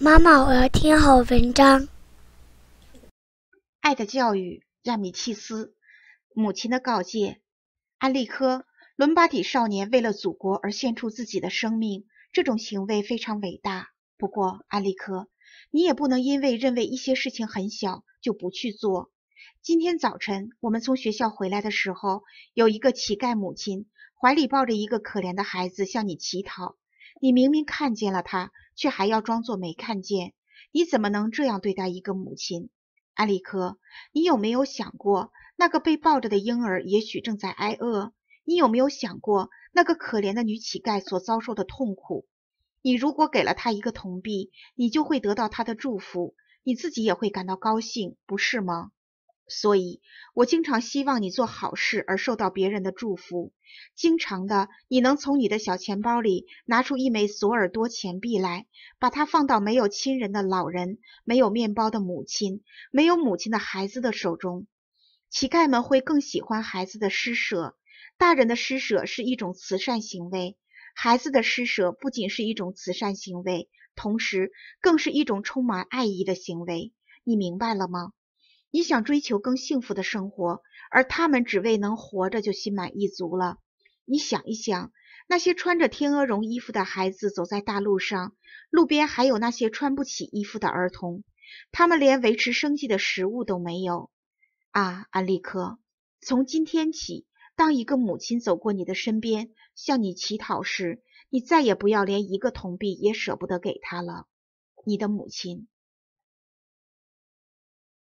妈妈，我要听好文章。爱的教育，亚米契斯。母亲的告诫。安利科，伦巴底少年为了祖国而献出自己的生命，这种行为非常伟大。不过，安利科，你也不能因为认为一些事情很小就不去做。今天早晨我们从学校回来的时候，有一个乞丐母亲怀里抱着一个可怜的孩子向你乞讨。你明明看见了他，却还要装作没看见。你怎么能这样对待一个母亲？安利科，你有没有想过，那个被抱着的婴儿也许正在挨饿？你有没有想过，那个可怜的女乞丐所遭受的痛苦？你如果给了他一个铜币，你就会得到他的祝福，你自己也会感到高兴，不是吗？所以，我经常希望你做好事而受到别人的祝福。经常的，你能从你的小钱包里拿出一枚索尔多钱币来，把它放到没有亲人的老人、没有面包的母亲、没有母亲的孩子的手中。乞丐们会更喜欢孩子的施舍。大人的施舍是一种慈善行为，孩子的施舍不仅是一种慈善行为，同时更是一种充满爱意的行为。你明白了吗？你想追求更幸福的生活，而他们只为能活着就心满意足了。你想一想，那些穿着天鹅绒衣服的孩子走在大路上，路边还有那些穿不起衣服的儿童，他们连维持生计的食物都没有。啊，安利克，从今天起，当一个母亲走过你的身边向你乞讨时，你再也不要连一个铜币也舍不得给她了。你的母亲。